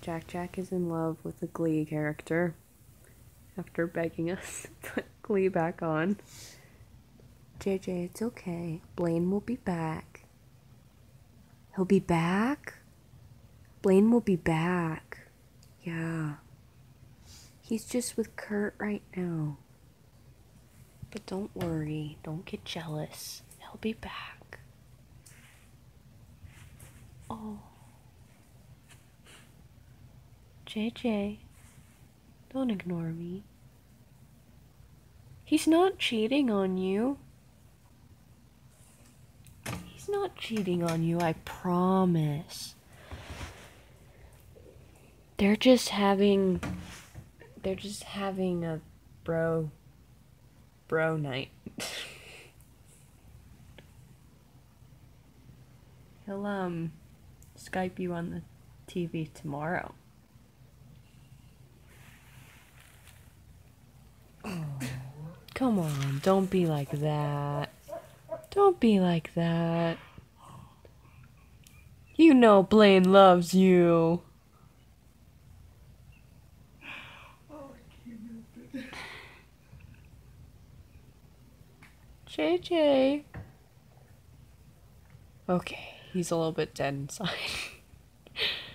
Jack Jack is in love with the Glee character after begging us to put Glee back on. JJ, it's okay. Blaine will be back. He'll be back? Blaine will be back. Yeah. He's just with Kurt right now. But don't worry. Don't get jealous. He'll be back. JJ, don't ignore me. He's not cheating on you. He's not cheating on you, I promise. They're just having they're just having a bro bro night. He'll um Skype you on the TV tomorrow. Come on, don't be like that. Don't be like that. You know Blaine loves you. JJ. Okay, he's a little bit dead inside.